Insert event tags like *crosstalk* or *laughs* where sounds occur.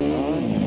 Oh, *laughs* yeah.